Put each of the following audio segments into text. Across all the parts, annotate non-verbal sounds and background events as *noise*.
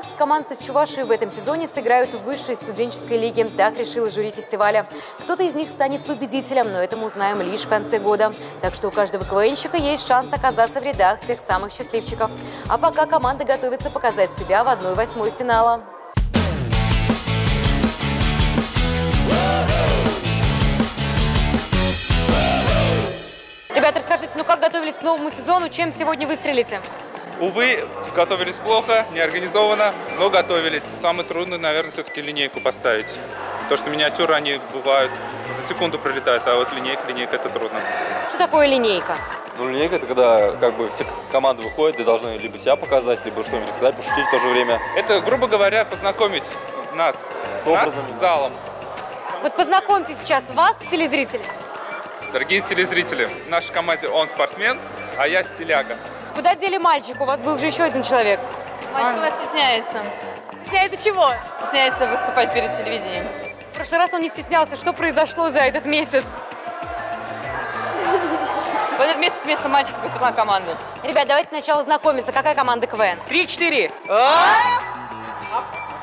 12 команд из Чувашии в этом сезоне сыграют в высшей студенческой лиге. Так решила жюри фестиваля. Кто-то из них станет победителем, но это мы узнаем лишь в конце года. Так что у каждого КВНщика есть шанс оказаться в рядах тех самых счастливчиков. А пока команда готовится показать себя в 1-8 финала. Ребята, расскажите, ну как готовились к новому сезону, чем сегодня выстрелите? Увы, готовились плохо, неорганизованно, но готовились. Самое трудное, наверное, все-таки линейку поставить. То, что миниатюры, они бывают за секунду пролетают, а вот линейка, линейка, это трудно. Что такое линейка? Ну, линейка – это когда как бы все команды выходят и должны либо себя показать, либо что-нибудь рассказать, пошутить в то же время. Это, грубо говоря, познакомить нас, С нас с залом. Вот познакомьте сейчас вас, телезрители. Дорогие телезрители, в нашей команде он спортсмен, а я стиляга. Куда дели мальчик? У вас был же еще один человек. Мальчик у нас стесняется. Стесняется чего? Стесняется выступать перед телевидением. В прошлый раз он не стеснялся. Что произошло за этот месяц? В этот месяц вместо мальчика капитан команды. Ребят, давайте сначала знакомиться. Какая команда КВН? Три-четыре.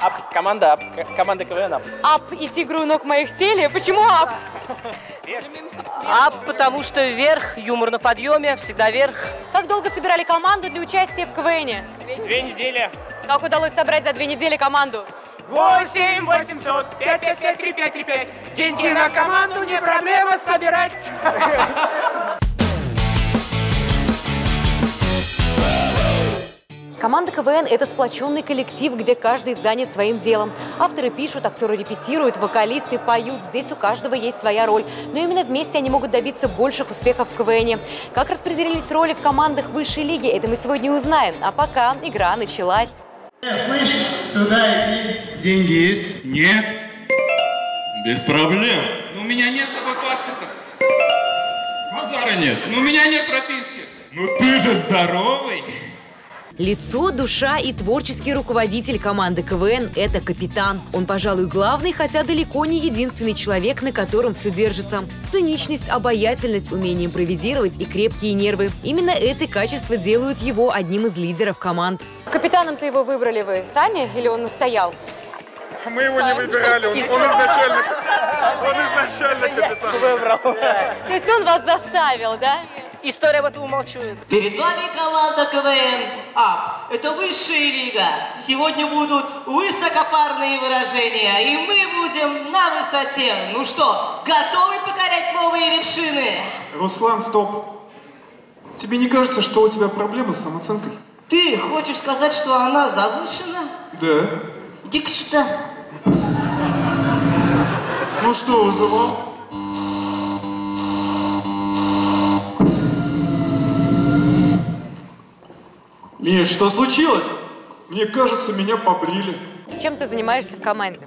Ап, команда ап, команда КВН ап. Ап и тигру ног моих сели. Почему ап? Ап, потому что вверх, юмор на подъеме, всегда вверх. Как долго собирали команду для участия в КВНе? Две недели. Как удалось собрать за две недели команду? 8 800 555 3535. Деньги на команду не проблема собирать. Команда КВН – это сплоченный коллектив, где каждый занят своим делом. Авторы пишут, актеры репетируют, вокалисты поют. Здесь у каждого есть своя роль. Но именно вместе они могут добиться больших успехов в КВН. Как распределились роли в командах высшей лиги, это мы сегодня узнаем. А пока игра началась. Слышь, сюда иди. Деньги есть? Нет. Без проблем. Но у меня нет с собой паспорта. Базара нет. Но у меня нет прописки. Ну ты же здоровый. Лицо, душа и творческий руководитель команды КВН – это капитан. Он, пожалуй, главный, хотя далеко не единственный человек, на котором все держится. Сценичность, обаятельность, умение импровизировать и крепкие нервы. Именно эти качества делают его одним из лидеров команд. Капитаном-то его выбрали вы сами или он настоял? Мы его не выбирали, он, изначально, он изначально капитан. То есть он вас заставил, да? История об этом умалчивает. Перед вами команда КВН АП. Это высшая лига. Сегодня будут высокопарные выражения, и мы будем на высоте. Ну что, готовы покорять новые вершины? Руслан, стоп. Тебе не кажется, что у тебя проблемы с самооценкой? Ты хочешь сказать, что она завышена? Да. Иди-ка сюда. Ну что, вызывал? Миш, что случилось? Мне кажется, меня побрили. С чем ты занимаешься в команде?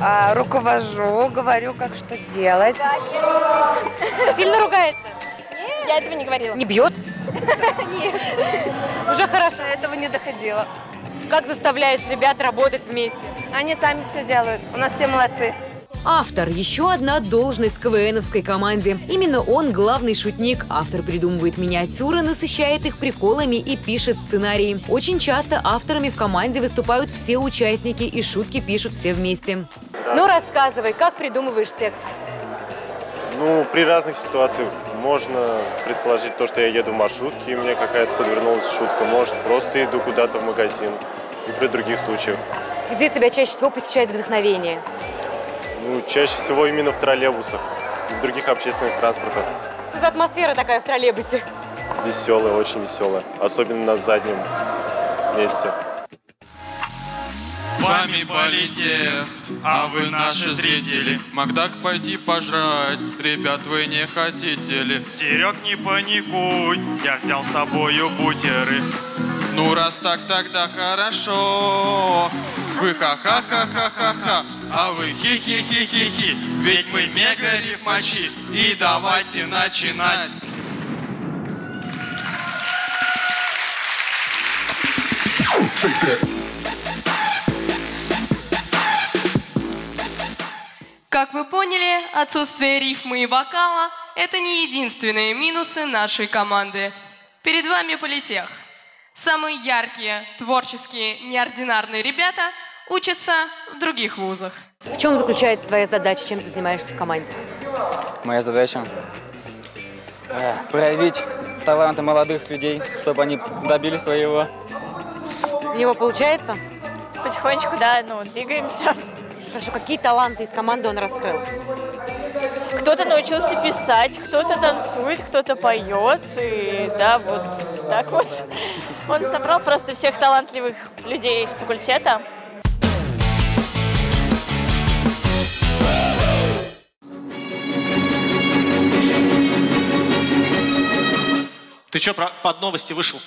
А, руковожу, говорю, как что делать. *laughs* Сильно ругает? Я этого не говорила. Не бьет? *laughs* Нет. Уже хорошо. Этого не доходило. Как заставляешь ребят работать вместе? Они сами все делают. У нас все молодцы. Автор – еще одна должность КВНовской команде. Именно он главный шутник. Автор придумывает миниатюры, насыщает их приколами и пишет сценарии. Очень часто авторами в команде выступают все участники и шутки пишут все вместе. Ну, рассказывай, как придумываешь текст? Ну, при разных ситуациях можно предположить то, что я еду в маршрутке, и мне какая-то подвернулась шутка. Может, просто иду куда-то в магазин. И при других случаях. Где тебя чаще всего посещает вдохновение? Ну, чаще всего именно в троллейбусах и в других общественных транспортах. За атмосфера такая в троллейбусе? Веселая, очень веселая. Особенно на заднем месте. С вами политех, а вы наши зрители. Макдак пойти пожрать, ребят, вы не хотите ли? Серег, не паникуй, я взял с собою бутеры. Ну раз так, тогда хорошо. Вы ха-ха-ха-ха-ха-ха, а вы хи-хи-хи-хи-хи. Ведь мы мега рифмачи, и давайте начинать. Как вы поняли, отсутствие рифмы и вокала – это не единственные минусы нашей команды. Перед вами политех. Самые яркие, творческие, неординарные ребята учатся в других вузах. В чем заключается твоя задача, чем ты занимаешься в команде? Моя задача э, проявить таланты молодых людей, чтобы они добились своего. У него получается? Потихонечку, да, ну, двигаемся. Хорошо, какие таланты из команды он раскрыл? Кто-то научился писать, кто-то танцует, кто-то поет, и да, вот так вот. Он собрал просто всех талантливых людей из факультета. Ты что, про- под новости вышел?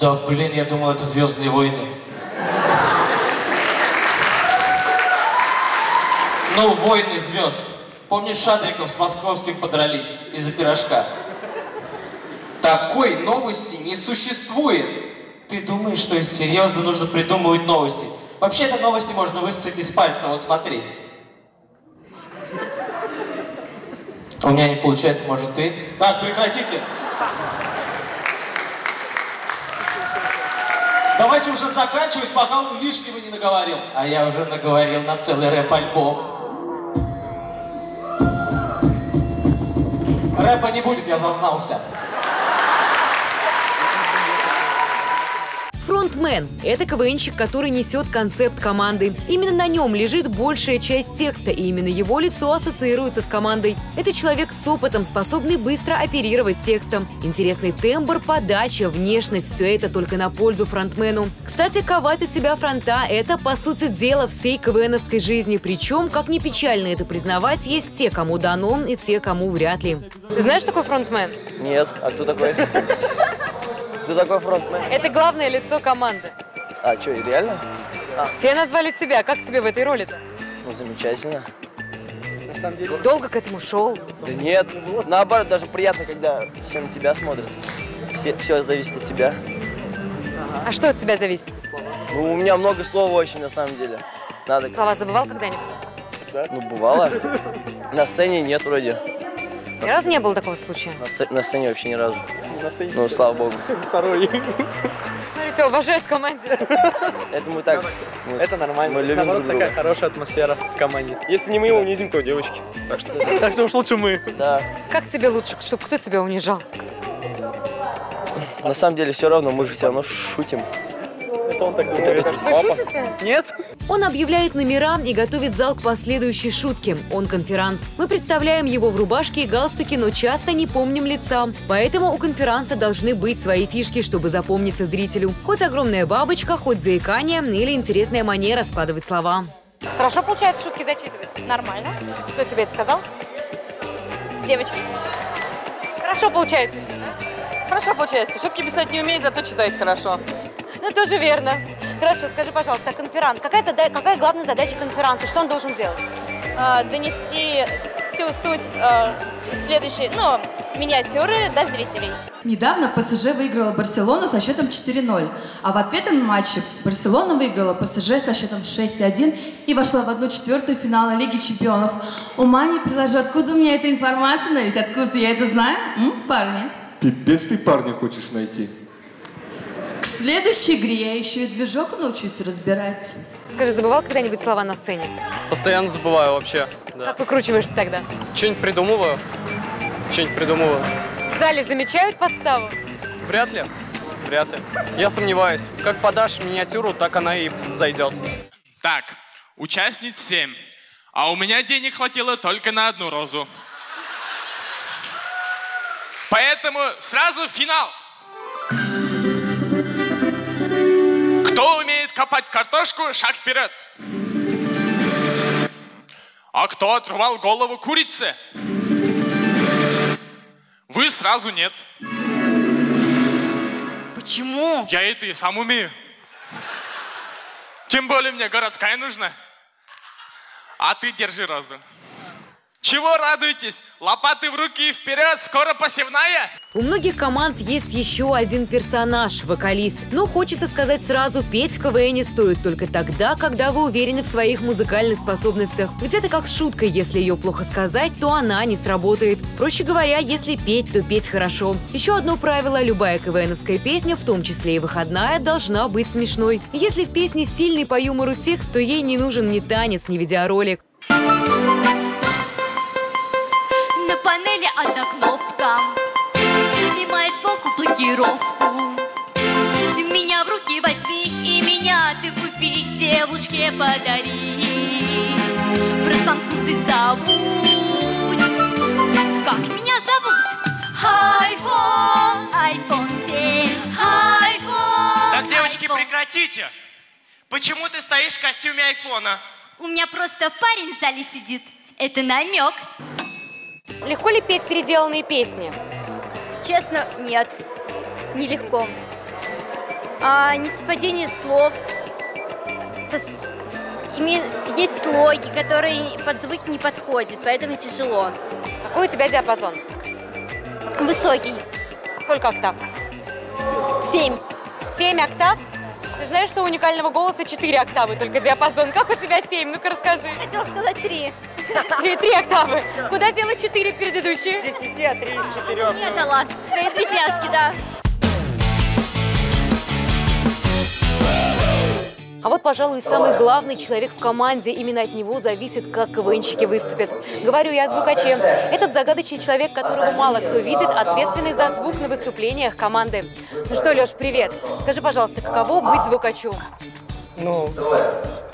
Да, блин, я думал, это Звездные войны. Ну, войны звезд. Помнишь, Шадриков с Московским подрались из-за пирожка? Такой новости не существует. Ты думаешь, что серьезно нужно придумывать новости? Вообще-то новости можно высосать из пальца, вот смотри. У меня не получается, может ты? Так, прекратите. Давайте уже заканчивать, пока он лишнего не наговорил. А я уже наговорил на целый рэп-альбом. Рэпа не будет, я зазнался. Фронтмен – это КВНщик, который несет концепт команды. Именно на нем лежит большая часть текста, и именно его лицо ассоциируется с командой. Это человек с опытом, способный быстро оперировать текстом. Интересный тембр, подача, внешность – все это только на пользу фронтмену. Кстати, ковать из себя фронта – это, по сути дела, всей КВНовской жизни. Причем, как ни печально это признавать, есть те, кому дано, и те, кому вряд ли. Ты знаешь, что такое фронтмен? Нет, а кто такой? *laughs* Кто такой фронтмен? Это главное лицо команды. А, что, реально? Все назвали тебя. Как тебе в этой роли-то? Ну, замечательно. На самом деле... Долго к этому шел? Да нет, наоборот, даже приятно, когда все на тебя смотрят. Все, все зависит от тебя. А что от тебя зависит? Ну, у меня много слов очень, на самом деле. Надо... Слова забывал когда-нибудь? Ну, бывало. На сцене нет вроде. Ни разу не было такого случая? На сцене вообще ни разу. Ну, слава богу. Второй. Смотрите, уважают в команде. Это мы так. мы- Это нормально. Мы любим Наоборот, друг друга. такая хорошая атмосфера в команде. Если не мы его унизим, то девочки. Так что, так что уж лучше мы. Да. Как тебе лучше, чтобы кто тебя унижал? На самом деле все равно, мы же все равно шутим. Он так это Вы шутите? Нет? Он объявляет номера и готовит зал к последующей шутке. Он конферанс. Мы представляем его в рубашке и галстуке, но часто не помним лица. Поэтому у конферанса должны быть свои фишки, чтобы запомниться зрителю. Хоть огромная бабочка, хоть заикание или интересная манера складывать слова. Хорошо получается шутки зачитывать? Нормально. Кто тебе это сказал? Девочки. Хорошо получается. Хорошо получается. Шутки писать не умеет, зато читает хорошо. Ну, тоже верно. Хорошо, скажи, пожалуйста, конферанс. Какая, зада- какая главная задача конферанса? Что он должен делать? А, донести всю суть а, следующей, ну, миниатюры до зрителей. Недавно ПСЖ выиграла Барселону со счетом 4-0, а в ответном матче Барселона выиграла ПСЖ со счетом 6-1 и вошла в одну четвертую финала Лиги чемпионов. Ума не приложу, откуда у меня эта информация, но ведь откуда я это знаю, М, парни? Пипец ты парня хочешь найти. К следующей игре я еще и движок научусь разбирать. Скажи, забывал когда-нибудь слова на сцене? Постоянно забываю вообще. Да. Как выкручиваешься тогда? Что-нибудь придумываю. Что-нибудь придумываю. В зале замечают подставу? Вряд ли. Вряд ли. Я сомневаюсь. Как подашь миниатюру, так она и зайдет. Так, участниц 7. А у меня денег хватило только на одну розу. Поэтому сразу финал. Копать картошку, шаг вперед. А кто отрывал голову курице? Вы сразу нет. Почему? Я это и сам умею. Тем более мне городская нужна. А ты держи розу. Чего радуетесь? Лопаты в руки и вперед, скоро посевная! У многих команд есть еще один персонаж – вокалист. Но хочется сказать сразу, петь в КВН стоит только тогда, когда вы уверены в своих музыкальных способностях. Ведь это как шутка, если ее плохо сказать, то она не сработает. Проще говоря, если петь, то петь хорошо. Еще одно правило – любая КВНовская песня, в том числе и выходная, должна быть смешной. Если в песне сильный по юмору текст, то ей не нужен ни танец, ни видеоролик. Одна кнопка. Снимай сбоку блокировку. Меня в руки возьми и меня ты купи Девушке подари. Про Samsung ты забудь. Как меня зовут? Айфон, айфон 7, айфон. Так, девочки, айфон. прекратите! Почему ты стоишь в костюме айфона? У меня просто парень в зале сидит. Это намек Легко ли петь переделанные песни? Честно, нет. Нелегко. А несовпадение слов. Со- с- име- Есть слоги, которые под звуки не подходят, поэтому тяжело. Какой у тебя диапазон? Высокий. Сколько октав? Семь. Семь октав? Ты знаешь, что у уникального голоса четыре октавы, только диапазон. Как у тебя семь? Ну-ка расскажи. Хотела сказать три. Три, три октавы. Куда делать четыре предыдущие? Десяти, а три из четырех. Не дала. Свои близняшки, да. А вот, пожалуй, самый главный человек в команде. Именно от него зависит, как КВНщики выступят. Говорю я о звукаче. Этот загадочный человек, которого мало кто видит, ответственный за звук на выступлениях команды. Ну что, Леш, привет. Скажи, пожалуйста, каково быть звукачом? Ну,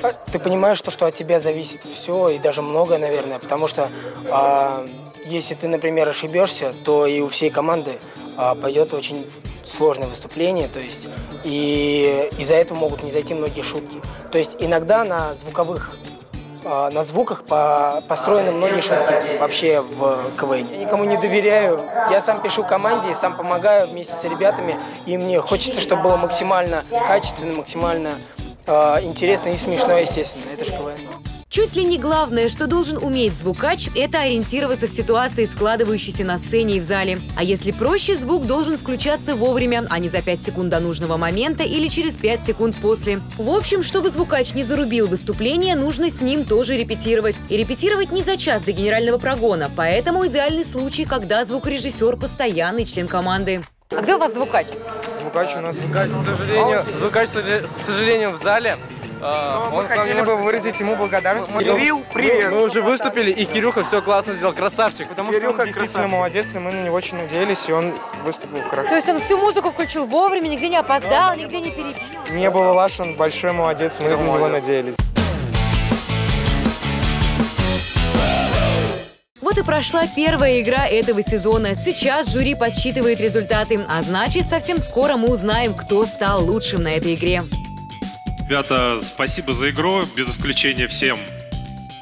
а, ты понимаешь, что, что от тебя зависит все и даже многое, наверное, потому что а, если ты, например, ошибешься, то и у всей команды а, пойдет очень сложное выступление, то есть и из-за этого могут не зайти многие шутки. То есть иногда на звуковых а, на звуках по- построены многие шутки вообще в КВН. Я никому не доверяю. Я сам пишу команде, сам помогаю вместе с ребятами. И мне хочется, чтобы было максимально качественно, максимально а, интересно и смешно, естественно. Это же КВН. Чуть ли не главное, что должен уметь звукач, это ориентироваться в ситуации, складывающейся на сцене и в зале. А если проще, звук должен включаться вовремя, а не за 5 секунд до нужного момента или через 5 секунд после. В общем, чтобы звукач не зарубил выступление, нужно с ним тоже репетировать. И репетировать не за час до генерального прогона, поэтому идеальный случай, когда звукорежиссер – постоянный член команды. А где у вас звукач? Звукач у нас... Звукач, к сожалению, звукач, к сожалению, в зале. Мы он к нам не хотели бы выразить ему благодарность. Кирилл, Мы, мы уже выступили, и Кирюха все классно сделал, красавчик. Потому что он действительно молодец, и мы на него очень надеялись, и он выступил хорошо. То есть он всю музыку включил вовремя, нигде не опоздал, нигде не перебил. Не было лаш, он большой молодец, мы на него молодец. надеялись. Вот и прошла первая игра этого сезона. Сейчас жюри подсчитывает результаты, а значит, совсем скоро мы узнаем, кто стал лучшим на этой игре. Ребята, спасибо за игру, без исключения всем.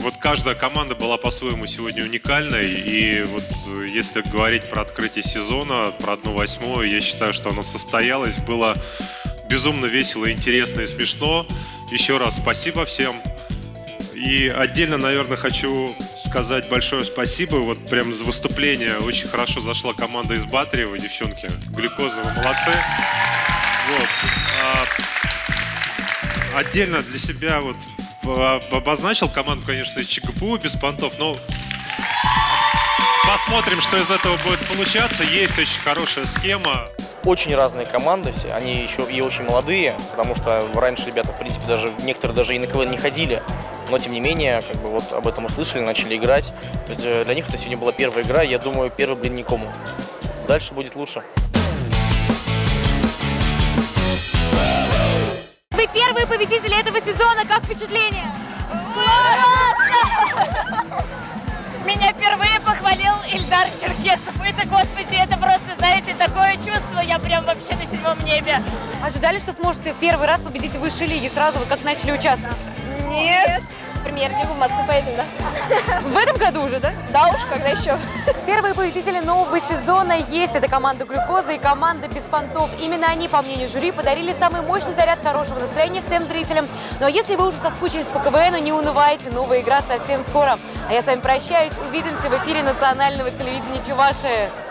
Вот каждая команда была по-своему сегодня уникальной, и вот если говорить про открытие сезона, про одну восьмую, я считаю, что оно состоялось, было безумно весело, интересно и смешно. Еще раз спасибо всем. И отдельно, наверное, хочу сказать большое спасибо. Вот прям за выступление очень хорошо зашла команда из Батарева, девчонки. Глюкоза, вы молодцы. Вот. А, отдельно для себя вот обозначил команду, конечно, из ЧГПУ без понтов, но посмотрим, что из этого будет получаться. Есть очень хорошая схема. Очень разные команды все, они еще и очень молодые, потому что раньше ребята, в принципе, даже некоторые даже и на КВН не ходили, но тем не менее, как бы вот об этом услышали, начали играть. То есть э, для них это сегодня была первая игра, я думаю, первый блин никому. Дальше будет лучше. Вы первые победители этого сезона, как впечатление? Меня впервые похвалил Ильдар Черкесов. Это, господи, это просто, знаете, такое чувство, я прям вообще на седьмом небе. Ожидали, что сможете в первый раз победить в высшей лиге сразу, вот как начали участвовать? Нет. Премьер-лигу в Москву поедем, да? В этом году уже, да? Да уж, когда еще? Первые победители нового сезона есть. Это команда «Глюкоза» и команда «Без понтов». Именно они, по мнению жюри, подарили самый мощный заряд хорошего настроения всем зрителям. Ну а если вы уже соскучились по КВНу, не унывайте, новая игра совсем скоро. А я с вами прощаюсь. Увидимся в эфире национального телевидения Чувашии.